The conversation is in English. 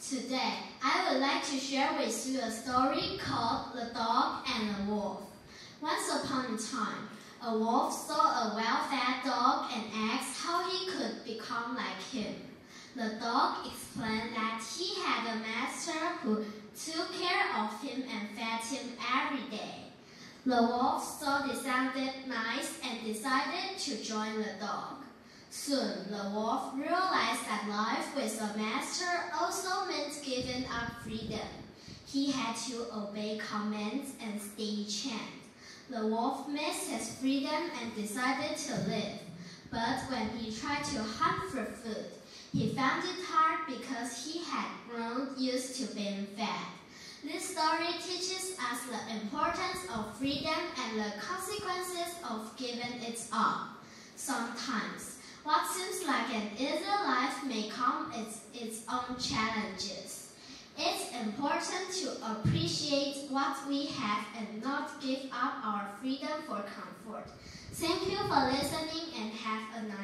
Today, I would like to share with you a story called The Dog and the Wolf. Once upon a time, a wolf saw a well-fed dog and asked how he could become like him. The dog explained that he had a master who took care of him and fed him every day. The wolf saw this sounded nice and decided to join the dog. Soon, the wolf realized a master also meant giving up freedom. He had to obey commands and stay chained. The wolf missed his freedom and decided to live. But when he tried to hunt for food, he found it hard because he had grown used to being fed. This story teaches us the importance of freedom and the consequences of giving it up. Sometimes, what seems like an own challenges. It's important to appreciate what we have and not give up our freedom for comfort. Thank you for listening and have a nice day.